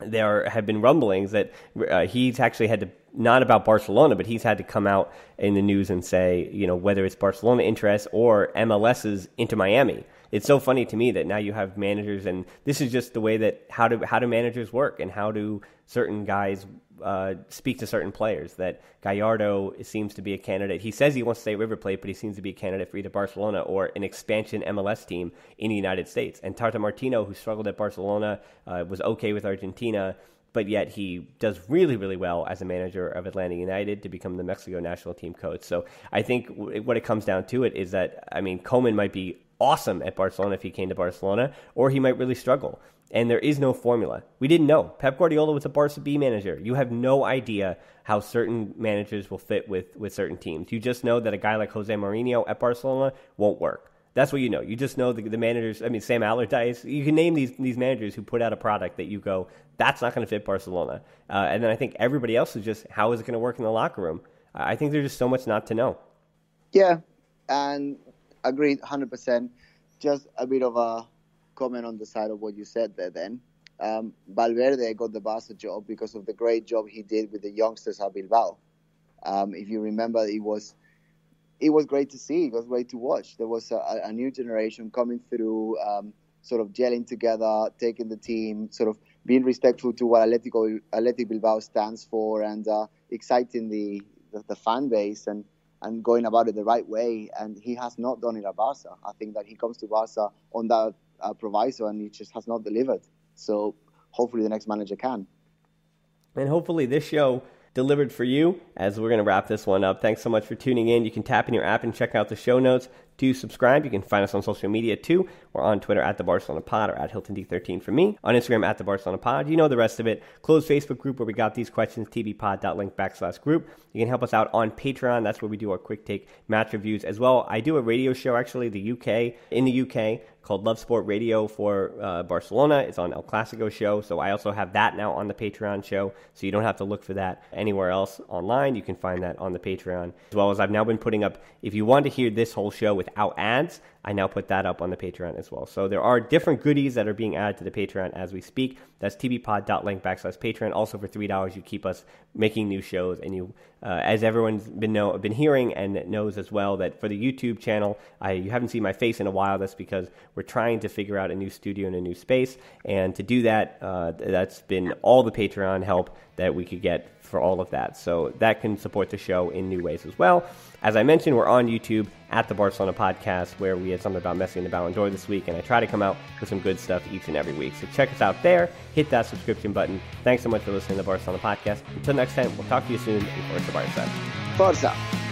there have been rumblings that uh, he's actually had to not about Barcelona, but he's had to come out in the news and say, you know, whether it's Barcelona interest or MLS's Inter Miami. It's so funny to me that now you have managers, and this is just the way that how do how do managers work, and how do certain guys uh, speak to certain players. That Gallardo seems to be a candidate. He says he wants to stay at River Plate, but he seems to be a candidate for either Barcelona or an expansion MLS team in the United States. And Tata Martino, who struggled at Barcelona, uh, was okay with Argentina but yet he does really, really well as a manager of Atlanta United to become the Mexico national team coach. So I think what it comes down to it is that, I mean, Koeman might be awesome at Barcelona if he came to Barcelona, or he might really struggle. And there is no formula. We didn't know. Pep Guardiola was a Barca B manager. You have no idea how certain managers will fit with, with certain teams. You just know that a guy like Jose Mourinho at Barcelona won't work. That's what you know. You just know the, the managers. I mean, Sam Allardyce. You can name these these managers who put out a product that you go, that's not going to fit Barcelona. Uh, and then I think everybody else is just, how is it going to work in the locker room? I think there's just so much not to know. Yeah, and agreed 100%. Just a bit of a comment on the side of what you said there then. Um, Valverde got the Barca job because of the great job he did with the youngsters at Bilbao. Um, if you remember, it was it was great to see. It was great to watch. There was a, a new generation coming through, um, sort of gelling together, taking the team, sort of being respectful to what Atletico, Athletic Bilbao stands for, and uh, exciting the, the, the fan base and and going about it the right way. And he has not done it at Barca. I think that he comes to Barca on that uh, proviso, and he just has not delivered. So hopefully the next manager can. And hopefully this show delivered for you as we're going to wrap this one up. Thanks so much for tuning in. You can tap in your app and check out the show notes to subscribe. You can find us on social media too. We're on Twitter at the Barcelona Pod or at Hilton D13 for me. On Instagram at the Barcelona Pod. You know the rest of it. Closed Facebook group where we got these questions, tbpod.link backslash group. You can help us out on Patreon. That's where we do our quick take match reviews as well. I do a radio show actually, the UK, in the UK called Love Sport Radio for uh, Barcelona. It's on El Clasico show. So I also have that now on the Patreon show. So you don't have to look for that anywhere else online. You can find that on the Patreon. As well as I've now been putting up, if you want to hear this whole show without ads, I now put that up on the Patreon as well. So there are different goodies that are being added to the Patreon as we speak. That's tbpod.link backslash Patreon. Also for $3, you keep us making new shows. And you, uh, as everyone's been know, been hearing and knows as well, that for the YouTube channel, I, you haven't seen my face in a while. That's because we're trying to figure out a new studio and a new space. And to do that, uh, that's been all the Patreon help that we could get for all of that. So that can support the show in new ways as well. As I mentioned, we're on YouTube at the Barcelona Podcast, where we had something about Messi and the Ballon d'Or this week, and I try to come out with some good stuff each and every week. So check us out there. Hit that subscription button. Thanks so much for listening to the Barcelona Podcast. Until next time, we'll talk to you soon. And Forza Barca. Forza.